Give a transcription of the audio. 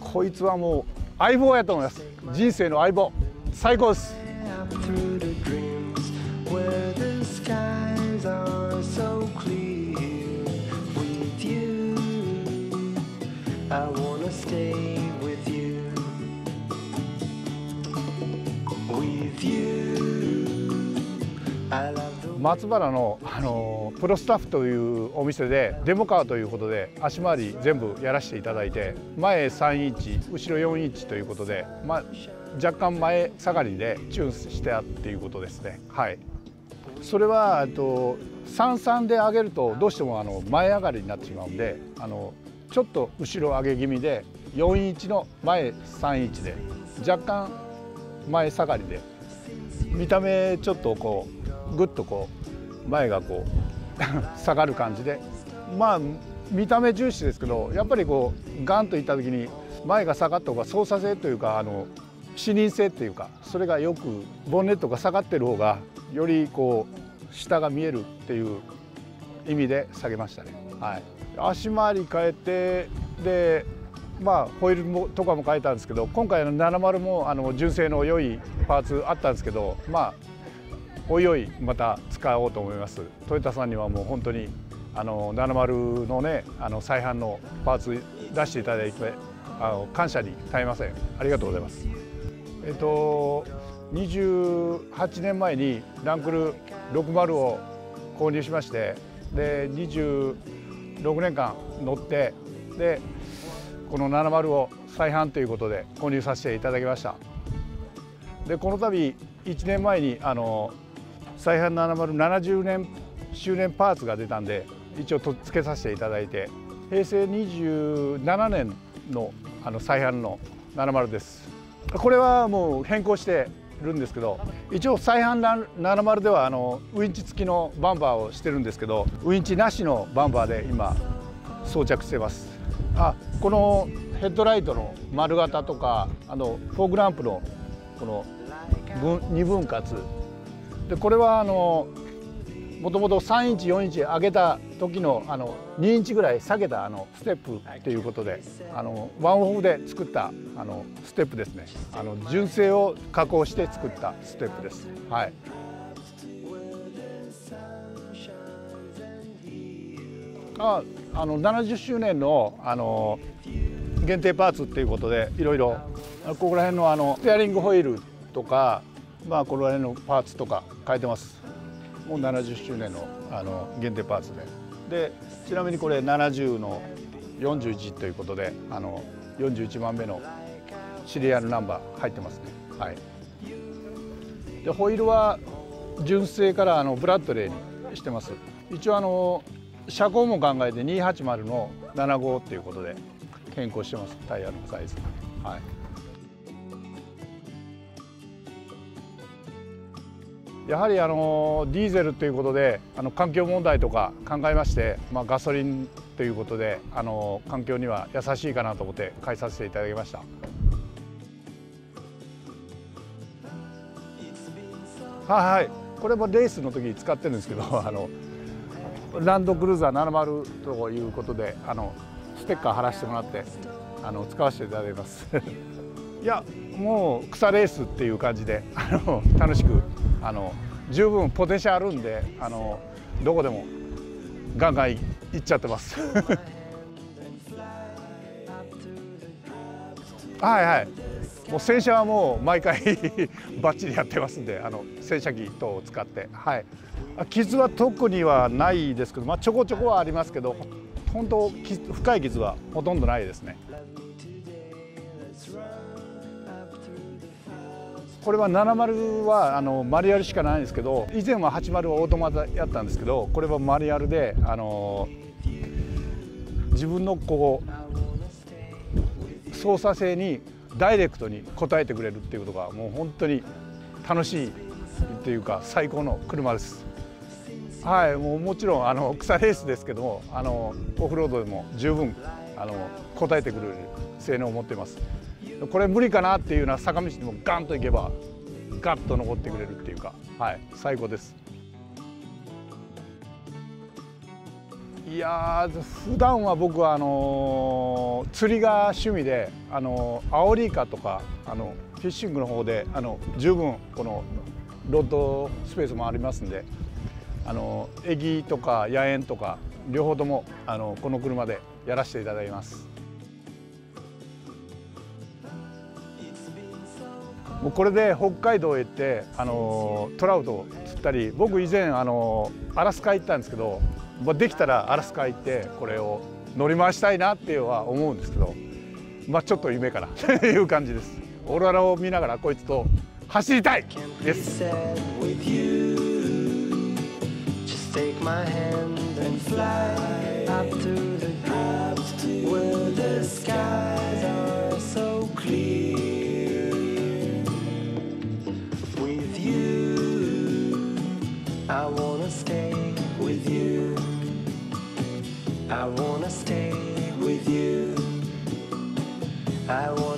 こいつはもう相棒やと思います。人生の相棒。最高です。松原のあのプロスタッフというお店でデモカーということで足回り全部やらせていただいて前3インチ後ろ4インチということで、ま、若干前下がりでチューンしてあっていうことですね。はい。それはと33で上げるとどうしてもあの前上がりになってしまうんであのちょっと後ろ上げ気味で4インチの前3インチで若干前下がりで見た目ちょっとこうぐっとこう前がこう 下がる感じでまあ見た目重視ですけどやっぱりこうガンといった時に前が下がった方が操作性というかあの視認性っていうかそれがよくボンネットが下がってる方がよりこう下が見えるっていう意味で下げましたね。はい、足回り変えてでまあホイールもとかも変えたんですけど今回の70もあの純正の良いパーツあったんですけどまあおいおいまた使おうと思います。トヨタさんにはもう本当にあの70のねあの再販のパーツ出していただいてあの感謝に絶えません。ありがとうございます。えっと28年前にランクル60を購入しましてで26年間乗ってでこの70を再販ということで購入させていただきました。でこの度1年前にあの再販7070年周年パーツが出たんで一応とっつけさせていただいて平成27年のあの再販の70です。これはもう変更してるんですけど一応再販70ではあのウインチ付きのバンバーをしてるんですけどウインチなしのバンバーで今装着してます。あこのヘッドライトの丸型とかあのフォーグランプのこの分二分割でこれはあのもともと3インチ4インチ上げた時のあの2インチぐらい下げたあのステップっていうことであのワンオフで作ったあのステップですね。あの純正を加工して作ったステップです。はい。ああの70周年のあの限定パーツっていうことでいろいろここら辺のあのステアリングホイールとかまあこの辺のパーツとか変えてます。もう70周年のあの限定パーツで。でちなみにこれ70の41ということであの41番目のシリアルナンバー入ってますね。はい。でホイールは純正からあのブラッドレーにしてます。一応あの車高も考えて280の75っていうことで変更してます。タイヤのサイズ。はい。やはりあのディーゼルということであの環境問題とか考えまして、まあ、ガソリンということであの環境には優しいかなと思って買いさせていただきました。はいはい。これもレースの時に使ってるんですけど あのランドクルーザー70ということであのステッカー貼らせてもらってあの使わせていただきます。いやもう草レースっていう感じであの楽しくあの十分ポテンシャルあるんであのどこでもガンガンいっちゃってます。はいはい。もう洗車はもう毎回 バッチリやってますんであの洗車機等を使って。はい。傷は特にはないですけど、まあ、ちょこちょこはありますけど本当深い傷はほとんどないですね。これは70はあのマニュアルしかないんですけど以前は80はオートマタやったんですけどこれはマニュアルであの自分のこう操作性にダイレクトに応えてくれるっていうことがもう本当に楽しいっていうか最高の車です。はい、もうもちろんあの草レースですけどもあのオフロードでも十分あの応えてくれる性能を持っています。これ無理かなっていうような坂道にもガンと行けばガッと登ってくれるっていうか、はい、最高です。いやー普段は僕はあのー釣りが趣味であのーアオリイカとかあのフィッシングの方であの十分このロッドスペースもありますんであのエギとか野猿とか両方ともあのこの車でやらせていただきますもうこれで北海道へ行ってあのトラウトを釣ったり僕以前あのアラスカ行ったんですけどまあできたらアラスカ行ってこれを乗り回したいなっていうのは思うんですけどまあちょっと夢かなと いう感じです。オーロラを見ながらこいつと走りたいです。Take my hand and fly. With you. I stay